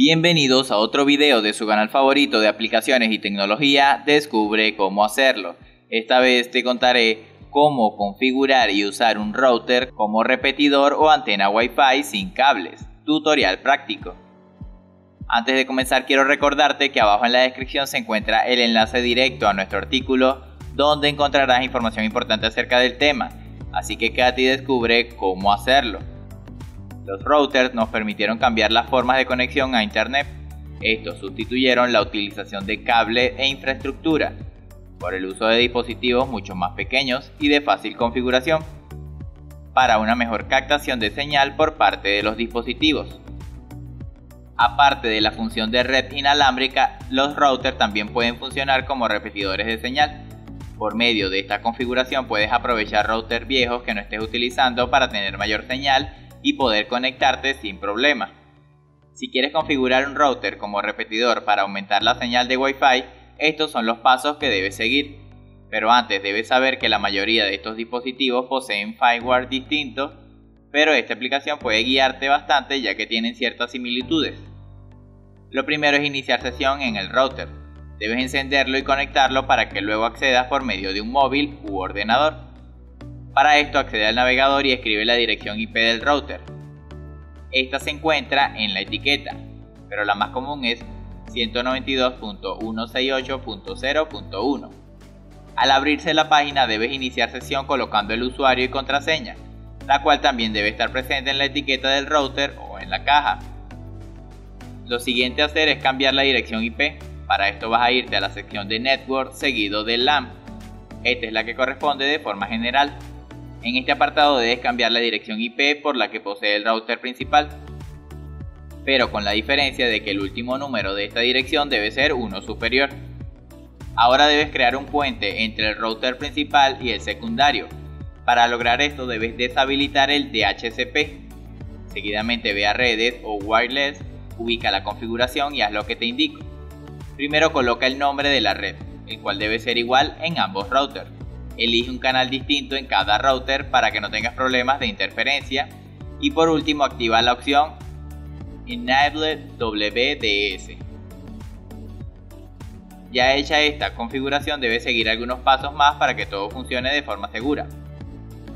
Bienvenidos a otro video de su canal favorito de aplicaciones y tecnología, Descubre cómo hacerlo. Esta vez te contaré cómo configurar y usar un router como repetidor o antena Wi-Fi sin cables. Tutorial práctico. Antes de comenzar quiero recordarte que abajo en la descripción se encuentra el enlace directo a nuestro artículo donde encontrarás información importante acerca del tema, así que quédate y descubre cómo hacerlo. Los routers nos permitieron cambiar las formas de conexión a Internet. Estos sustituyeron la utilización de cable e infraestructura por el uso de dispositivos mucho más pequeños y de fácil configuración para una mejor captación de señal por parte de los dispositivos. Aparte de la función de red inalámbrica, los routers también pueden funcionar como repetidores de señal. Por medio de esta configuración puedes aprovechar routers viejos que no estés utilizando para tener mayor señal y poder conectarte sin problema. Si quieres configurar un router como repetidor para aumentar la señal de Wi-Fi, estos son los pasos que debes seguir. Pero antes debes saber que la mayoría de estos dispositivos poseen fireware distintos, pero esta aplicación puede guiarte bastante ya que tienen ciertas similitudes. Lo primero es iniciar sesión en el router. Debes encenderlo y conectarlo para que luego accedas por medio de un móvil u ordenador. Para esto accede al navegador y escribe la dirección IP del router. Esta se encuentra en la etiqueta, pero la más común es 192.168.0.1. Al abrirse la página debes iniciar sesión colocando el usuario y contraseña, la cual también debe estar presente en la etiqueta del router o en la caja. Lo siguiente a hacer es cambiar la dirección IP. Para esto vas a irte a la sección de Network seguido de LAN. Esta es la que corresponde de forma general. En este apartado debes cambiar la dirección IP por la que posee el router principal, pero con la diferencia de que el último número de esta dirección debe ser uno superior. Ahora debes crear un puente entre el router principal y el secundario. Para lograr esto debes deshabilitar el DHCP. Seguidamente ve a redes o wireless, ubica la configuración y haz lo que te indico. Primero coloca el nombre de la red, el cual debe ser igual en ambos routers elige un canal distinto en cada router para que no tengas problemas de interferencia y por último activa la opción Enable WDS. Ya hecha esta configuración debes seguir algunos pasos más para que todo funcione de forma segura.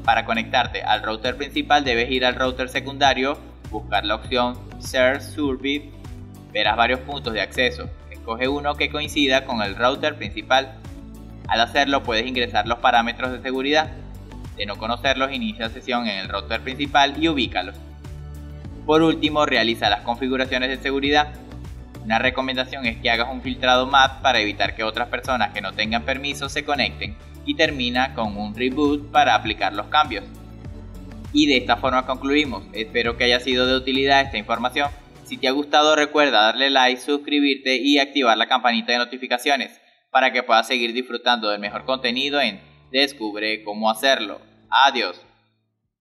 Para conectarte al router principal debes ir al router secundario, buscar la opción Share Service, verás varios puntos de acceso, escoge uno que coincida con el router principal al hacerlo puedes ingresar los parámetros de seguridad. De no conocerlos, inicia sesión en el router principal y ubícalos. Por último, realiza las configuraciones de seguridad. Una recomendación es que hagas un filtrado MAP para evitar que otras personas que no tengan permiso se conecten y termina con un reboot para aplicar los cambios. Y de esta forma concluimos. Espero que haya sido de utilidad esta información. Si te ha gustado recuerda darle like, suscribirte y activar la campanita de notificaciones para que puedas seguir disfrutando del mejor contenido en Descubre cómo hacerlo. Adiós.